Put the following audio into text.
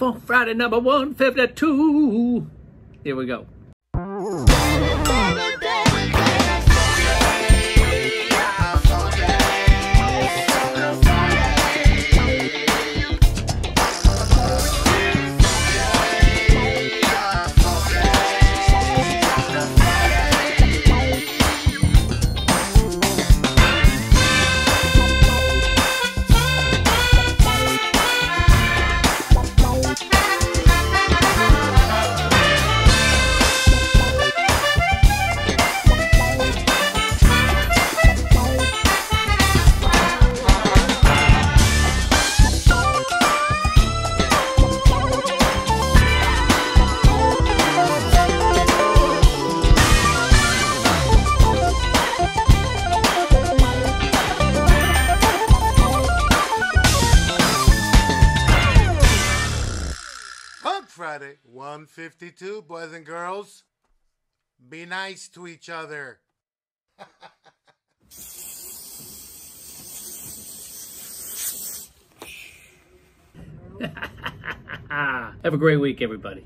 Funk Friday number 152. Here we go. Friday 152, boys and girls. Be nice to each other. Have a great week, everybody.